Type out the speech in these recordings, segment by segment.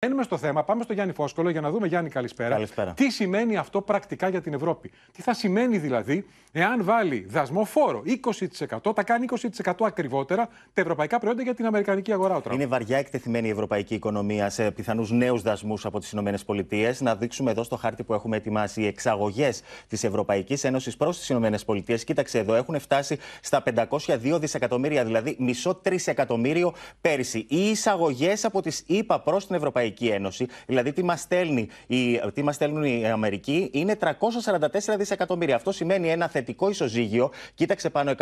Μπαίνουμε στο θέμα, πάμε στο Γιάννη Φόσκολο για να δούμε, Γιάννη, καλησπέρα. Καλησπέρα. Τι σημαίνει αυτό πρακτικά για την Ευρώπη; Τι θα σημαίνει δηλαδή εάν βάλει δασμό φόρο 20%, τα κάνει 20% ακριβότερα τα ευρωπαϊκά προϊόντα για την Αμερικανική αγορά. Ο Τραμπ. Είναι βαριά εκτεθειμένη η ευρωπαϊκή οικονομία σε πιθανούς νέους δασμούς από τις ΗΠΑ. Να δείξουμε εδώ στο χάρτη που έχουμε ετοιμάσει οι εξαγωγές της Ευρωπαϊκής Ένωσης προς τις ΗΠΑ. Κοίταξε εδώ, έχουν φτάσει στα 502 δισεκατομμύρια, δηλαδή μισό τρισεκατομμύριο πέρυσι. Οι εισαγωγές από τις ΗΠΑ προς την Ευρωπαϊκή Ένωση, δηλαδή τι μας μας στέλνουν οι Αμερικοί, είναι 344 δισεκατομμύρια. Αυτό σημαίνει ένα θετικό ισοζύγιο. Κοίταξε πάνω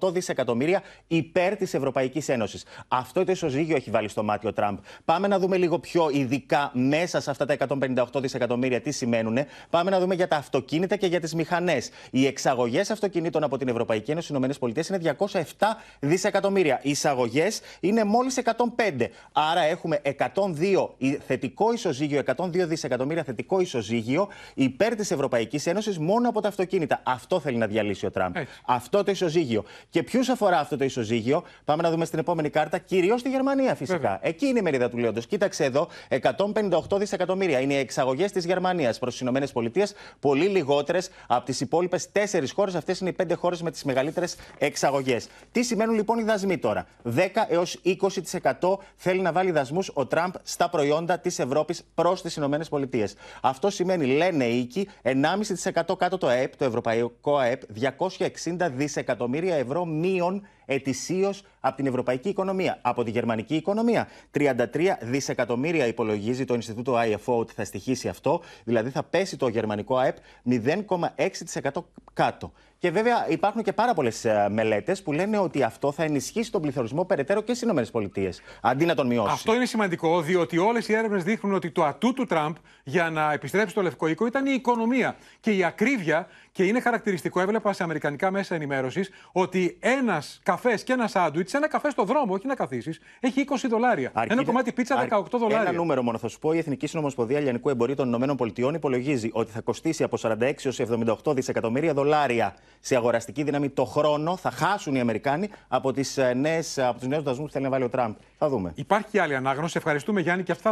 158 δισεκατομμύρια υπέρ της Ευρωπαϊκής Ένωσης. Αυτό το ισοζύγιο έχει βάλει στο μάτι ο Τραμπ. Πάμε να δούμε λίγο πιο ειδικά μέσα σε αυτά τα 158 δισεκατομμύρια τι σημαίνουν. Πάμε να δούμε για τα αυτοκίνητα και για τις μηχανές. Οι εξαγωγές αυτοκινήτων από την Ευρωπαϊκή Ένωση στι ΗΠΑ είναι 207 δισεκατομμύρια. Οι εισαγωγές είναι μόλις 105. Άρα έχουμε 102 θετικό ισοζύγιο, 102 δισεκατομμύρια θετικό ισοζύγιο υπέρ της Ευρωπαϊκής Ένωσης μόνο από τα αυτοκίνητα. Αυτό θέλει να διαλύσει ο Τραμπ. Αυτό το ισοζύγιο. Και ποιους αφορά αυτό το ισοζύγιο, πάμε να δούμε στην επόμενη κάρτα, κυρίως στη Γερμανία φυσικά. Βέβαια. Εκεί είναι η μερίδα του Λέοντος. Κοίταξε εδώ, 158 δισεκατομμύρια είναι οι εξαγωγές της Γερμανίας προς τις ΗΠΑ, πολύ λιγότερες από τις υπόλοιπες τέσσερις χώρες. Αυτές είναι οι πέντε χώρες με τις μεγαλύτερες εξαγωγές. Τι σημαίνουν λοιπόν οι δασμοί τώρα; 10 έως 20% θέλει να βάλει δασμούς ο Τραμπ στα προϊόντα της Ευρώπης προς τις ΗΠΑ. Αυτό σημαίνει, λένε οι οίκοι, 1,5% κάτω το ΑΕΠ, το ευρωπαϊκό ΑΕΠ, 260 δισεκατομμύρια ευρώ μείον ετησίως από την ευρωπαϊκή οικονομία. Από τη γερμανική οικονομία, 33 δισεκατομμύρια υπολογίζει το Ινστιτούτο IFO ότι θα στοιχήσει αυτό, δηλαδή θα πέσει το γερμανικό ΑΕΠ 0,6% κάτω. Και βέβαια υπάρχουν και πάρα πολλές μελέτες που λένε ότι αυτό θα ενισχύσει τον πληθωρισμό περαιτέρω και στις ΗΠΑ, αντί να τον μειώσει. Αυτό είναι σημαντικό, διότι όλες οι έρευνες δείχνουν ότι το ατού του Τραμπ για να επιστρέψει στο λευκό οίκο ήταν η οικονομία και η ακρίβεια. Και είναι χαρακτηριστικό, έβλεπα σε αμερικανικά μέσα ενημέρωσης, ότι ένας καφές και ένα σάντουιτς, ένα καφέ στο δρόμο, όχι να καθίσεις, έχει 20 δολάρια. Αρκεί, ένα κομμάτι πίτσα 18 δολάρια. Ένα νούμερο μόνο θα σου πω. Η Εθνική Συνομοσπονδία Λιανικού Εμπορίου των ΗΠΑ υπολογίζει ότι θα κοστίσει από 46 έως 78 δισεκατομμύρια δολάρια σε αγοραστική δύναμη το χρόνο. Θα χάσουν οι Αμερικάνοι από, τις νέες, από τους νέους δασμούς που θέλει να βάλει ο Τραμπ. Θα δούμε. Υπάρχει άλλη ανάγνωση. Ευχαριστούμε Γιάννη και αυτά.